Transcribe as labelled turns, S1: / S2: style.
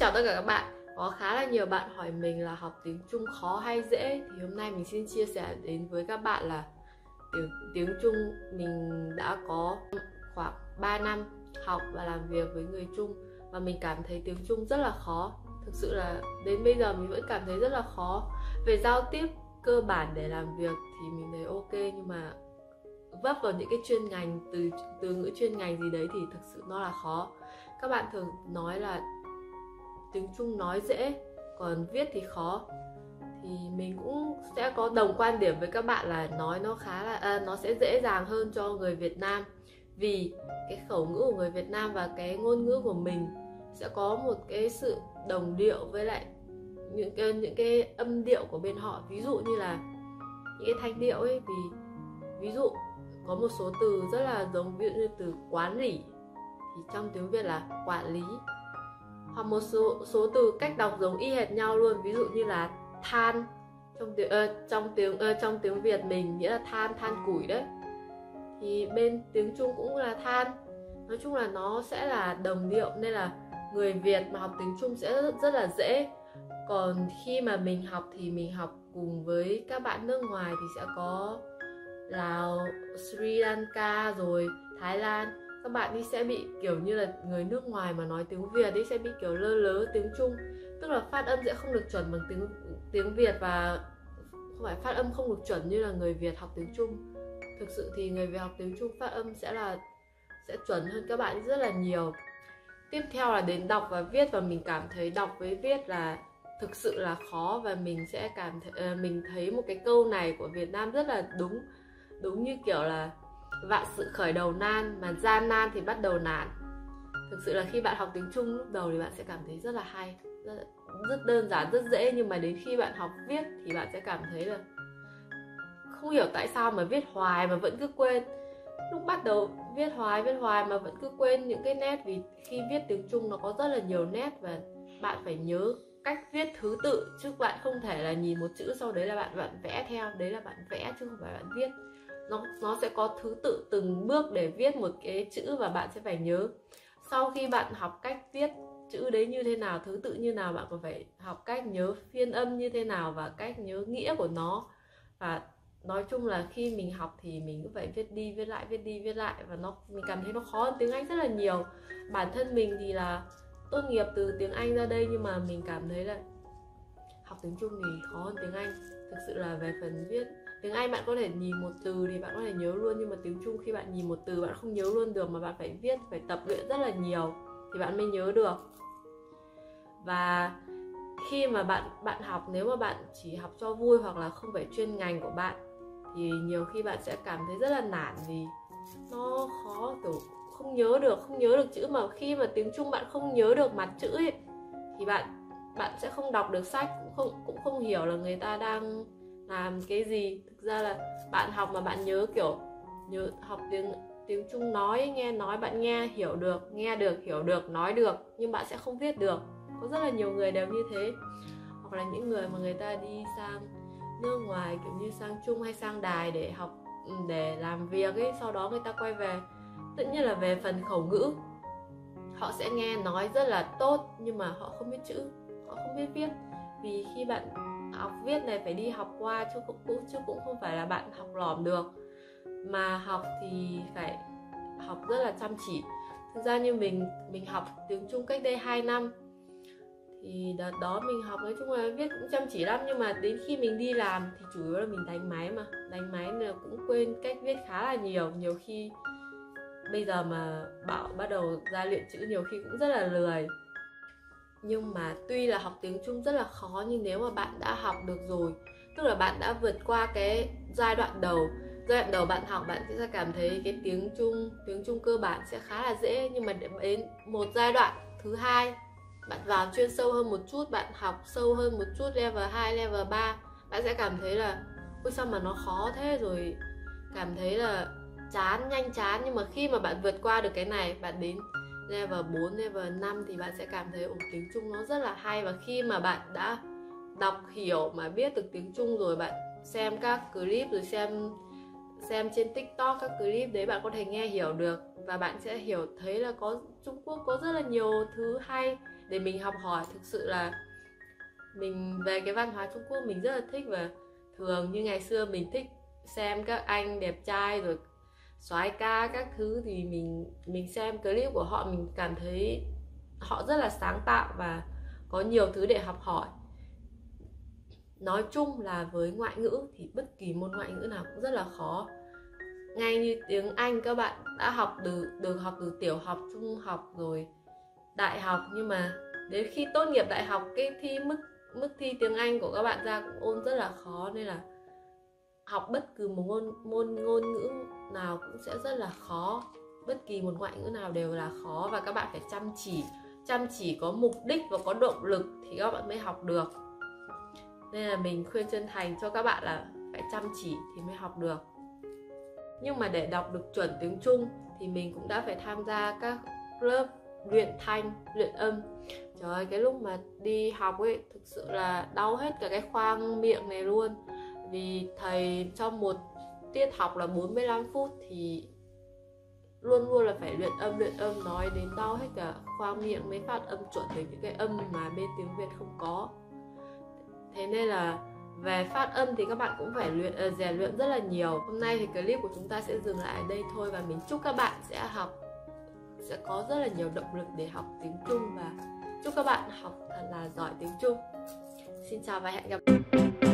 S1: chào tất cả các bạn. Có khá là nhiều bạn hỏi mình là học tiếng Trung khó hay dễ. Thì hôm nay mình xin chia sẻ đến với các bạn là Tiếng, tiếng Trung mình đã có khoảng 3 năm học và làm việc với người Trung Và mình cảm thấy tiếng Trung rất là khó. Thực sự là đến bây giờ mình vẫn cảm thấy rất là khó. Về giao tiếp cơ bản để làm việc thì mình thấy ok Nhưng mà vấp vào những cái chuyên ngành từ từ ngữ chuyên ngành gì đấy thì thực sự nó là khó. Các bạn thường nói là tiếng Trung nói dễ còn viết thì khó. Thì mình cũng sẽ có đồng quan điểm với các bạn là nói nó khá là à, nó sẽ dễ dàng hơn cho người Việt Nam. Vì cái khẩu ngữ của người Việt Nam và cái ngôn ngữ của mình sẽ có một cái sự đồng điệu với lại những cái những cái âm điệu của bên họ. Ví dụ như là những cái thanh điệu ấy vì ví dụ có một số từ rất là giống ví dụ như từ quán rỉ thì trong tiếng Việt là quản lý hoặc một số số từ cách đọc giống y hệt nhau luôn. Ví dụ như là than trong tiếng uh, trong tiếng uh, trong tiếng Việt mình nghĩa là than than củi đấy. Thì bên tiếng Trung cũng là than. Nói chung là nó sẽ là đồng điệu nên là người Việt mà học tiếng Trung sẽ rất, rất là dễ. Còn khi mà mình học thì mình học cùng với các bạn nước ngoài thì sẽ có Lào, Sri Lanka rồi Thái Lan các bạn đi sẽ bị kiểu như là người nước ngoài mà nói tiếng Việt đi sẽ bị kiểu lơ lớ tiếng Trung. Tức là phát âm sẽ không được chuẩn bằng tiếng tiếng Việt và không phải phát âm không được chuẩn như là người Việt học tiếng Trung. Thực sự thì người Việt học tiếng Trung phát âm sẽ là sẽ chuẩn hơn các bạn rất là nhiều. Tiếp theo là đến đọc và viết và mình cảm thấy đọc với viết là thực sự là khó và mình sẽ cảm thấy uh, mình thấy một cái câu này của Việt Nam rất là đúng. Đúng như kiểu là vạn sự khởi đầu nan mà gian nan thì bắt đầu nản thực sự là khi bạn học tiếng trung lúc đầu thì bạn sẽ cảm thấy rất là hay rất, rất đơn giản rất dễ nhưng mà đến khi bạn học viết thì bạn sẽ cảm thấy là không hiểu tại sao mà viết hoài mà vẫn cứ quên. Lúc bắt đầu viết hoài viết hoài mà vẫn cứ quên những cái nét vì khi viết tiếng trung nó có rất là nhiều nét và bạn phải nhớ cách viết thứ tự chứ bạn không thể là nhìn một chữ sau đấy là bạn bạn vẽ theo đấy là bạn vẽ chứ không phải bạn viết nó nó sẽ có thứ tự từng bước để viết một cái chữ và bạn sẽ phải nhớ. Sau khi bạn học cách viết chữ đấy như thế nào, thứ tự như nào, bạn còn phải học cách nhớ phiên âm như thế nào và cách nhớ nghĩa của nó. Và nói chung là khi mình học thì mình cũng phải viết đi, viết lại, viết đi, viết lại và nó, mình cảm thấy nó khó hơn tiếng anh rất là nhiều. Bản thân mình thì là tốt nghiệp từ tiếng anh ra đây nhưng mà mình cảm thấy là học tiếng trung thì khó hơn tiếng anh. Thực sự là về phần viết tiếng anh bạn có thể nhìn một từ thì bạn có thể nhớ luôn, nhưng mà tiếng trung khi bạn nhìn một từ bạn không nhớ luôn được mà bạn phải viết, phải tập luyện rất là nhiều thì bạn mới nhớ được. Và khi mà bạn bạn học, nếu mà bạn chỉ học cho vui hoặc là không phải chuyên ngành của bạn, thì nhiều khi bạn sẽ cảm thấy rất là nản vì nó khó, kiểu, không nhớ được, không nhớ được chữ. Mà khi mà tiếng trung bạn không nhớ được mặt chữ ấy, thì bạn bạn sẽ không đọc được sách, cũng không cũng không hiểu là người ta đang làm cái gì. Thực ra là bạn học mà bạn nhớ kiểu nhớ học tiếng tiếng trung nói, nghe nói bạn nghe, hiểu được, nghe được, hiểu được, nói được, nhưng bạn sẽ không viết được. Có rất là nhiều người đều như thế. Hoặc là những người mà người ta đi sang nước ngoài, kiểu như sang trung hay sang đài để học ừ, để làm việc ấy, sau đó người ta quay về. Tự nhiên là về phần khẩu ngữ, họ sẽ nghe nói rất là tốt, nhưng mà họ không biết chữ, họ không biết viết. Vì khi bạn học viết này phải đi học qua chứ cũng, cũng chứ cũng không phải là bạn học lỏm được. Mà học thì phải học rất là chăm chỉ. Thực ra như mình mình học tiếng trung cách đây 2 năm thì đợt đó mình học nói chung là viết cũng chăm chỉ lắm. Nhưng mà đến khi mình đi làm thì chủ yếu là mình đánh máy mà. Đánh máy là cũng quên cách viết khá là nhiều. Nhiều khi bây giờ mà bảo bắt đầu ra luyện chữ nhiều khi cũng rất là lười nhưng mà tuy là học tiếng Trung rất là khó nhưng nếu mà bạn đã học được rồi tức là bạn đã vượt qua cái giai đoạn đầu giai đoạn đầu bạn học bạn sẽ cảm thấy cái tiếng Trung tiếng Trung cơ bản sẽ khá là dễ. Nhưng mà đến một giai đoạn thứ hai bạn vào chuyên sâu hơn một chút bạn học sâu hơn một chút level 2, level 3 bạn sẽ cảm thấy là ôi sao mà nó khó thế? Rồi cảm thấy là chán nhanh chán. Nhưng mà khi mà bạn vượt qua được cái này bạn đến level 4, level 5 thì bạn sẽ cảm thấy ủng tiếng Trung nó rất là hay. Và khi mà bạn đã đọc hiểu mà biết được tiếng Trung rồi bạn xem các clip rồi xem xem trên TikTok các clip đấy bạn có thể nghe hiểu được. Và bạn sẽ hiểu thấy là có Trung Quốc có rất là nhiều thứ hay để mình học hỏi. Thực sự là mình về cái văn hóa Trung Quốc mình rất là thích và thường như ngày xưa mình thích xem các anh đẹp trai rồi soái ca các thứ thì mình mình xem clip của họ, mình cảm thấy họ rất là sáng tạo và có nhiều thứ để học hỏi. Nói chung là với ngoại ngữ thì bất kỳ môn ngoại ngữ nào cũng rất là khó. Ngay như tiếng Anh các bạn đã học từ, được học từ tiểu học, trung học rồi đại học, nhưng mà đến khi tốt nghiệp đại học, cái thi mức mức thi tiếng Anh của các bạn ra cũng ôn rất là khó, nên là học bất cứ một ngôn, môn ngôn ngữ nào cũng sẽ rất là khó. Bất kỳ một ngoại ngữ nào đều là khó và các bạn phải chăm chỉ chăm chỉ có mục đích và có động lực thì các bạn mới học được. Nên là mình khuyên chân thành cho các bạn là phải chăm chỉ thì mới học được. Nhưng mà để đọc được chuẩn tiếng Trung thì mình cũng đã phải tham gia các lớp luyện thanh, luyện âm. Trời ơi, cái lúc mà đi học ấy, thực sự là đau hết cả cái khoang miệng này luôn vì thầy cho một tiết học là 45 phút thì luôn luôn là phải luyện âm luyện âm nói đến đau hết cả khoang miệng mới phát âm chuẩn được những cái âm mà bên tiếng Việt không có. Thế nên là về phát âm thì các bạn cũng phải luyện uh, rèn luyện rất là nhiều. Hôm nay thì clip của chúng ta sẽ dừng lại ở đây thôi và mình chúc các bạn sẽ học sẽ có rất là nhiều động lực để học tiếng Trung và chúc các bạn học thật là giỏi tiếng Trung. Xin chào và hẹn gặp lại.